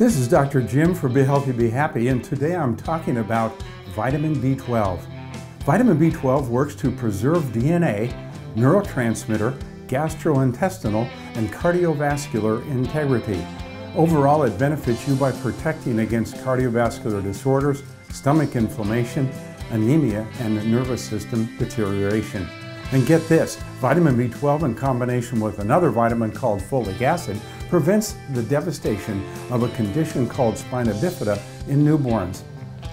This is Dr. Jim for Be Healthy, Be Happy, and today I'm talking about vitamin B12. Vitamin B12 works to preserve DNA, neurotransmitter, gastrointestinal, and cardiovascular integrity. Overall, it benefits you by protecting against cardiovascular disorders, stomach inflammation, anemia, and nervous system deterioration. And get this, vitamin B12 in combination with another vitamin called folic acid prevents the devastation of a condition called spina bifida in newborns.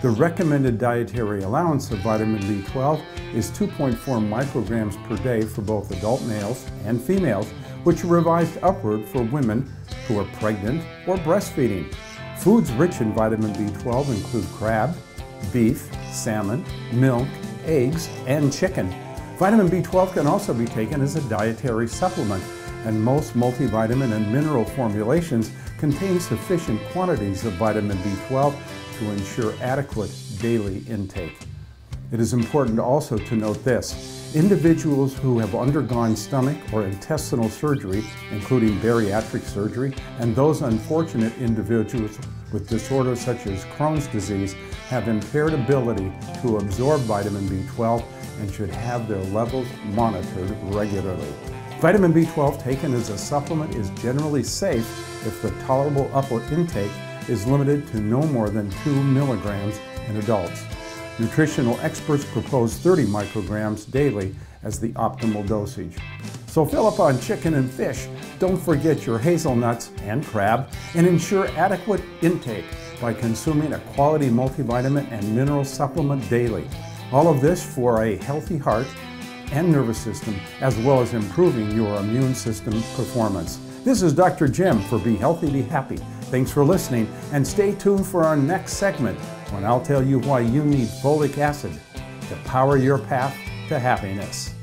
The recommended dietary allowance of vitamin B12 is 2.4 micrograms per day for both adult males and females, which are revised upward for women who are pregnant or breastfeeding. Foods rich in vitamin B12 include crab, beef, salmon, milk, eggs, and chicken. Vitamin B12 can also be taken as a dietary supplement, and most multivitamin and mineral formulations contain sufficient quantities of vitamin B12 to ensure adequate daily intake. It is important also to note this. Individuals who have undergone stomach or intestinal surgery, including bariatric surgery, and those unfortunate individuals with disorders such as Crohn's disease have impaired ability to absorb vitamin B12 and should have their levels monitored regularly. Vitamin B12 taken as a supplement is generally safe if the tolerable upper intake is limited to no more than 2 milligrams in adults. Nutritional experts propose 30 micrograms daily as the optimal dosage. So fill up on chicken and fish. Don't forget your hazelnuts and crab and ensure adequate intake by consuming a quality multivitamin and mineral supplement daily. All of this for a healthy heart and nervous system, as well as improving your immune system performance. This is Dr. Jim for Be Healthy, Be Happy. Thanks for listening, and stay tuned for our next segment when I'll tell you why you need folic acid to power your path to happiness.